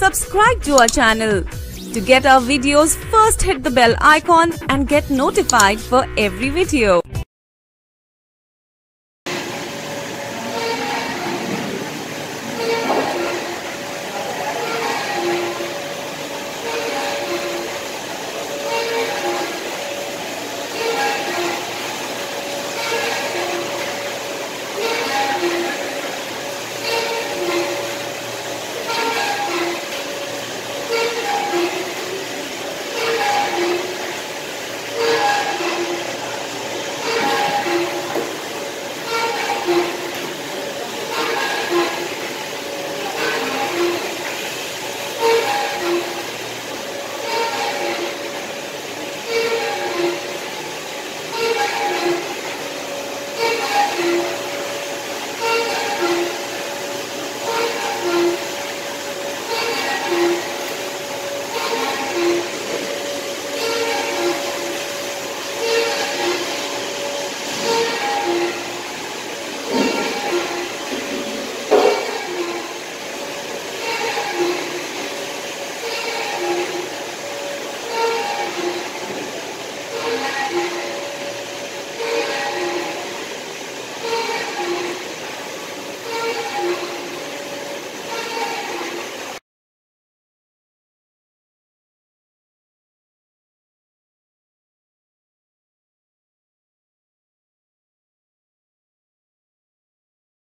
Subscribe to our channel. To get our videos, first hit the bell icon and get notified for every video.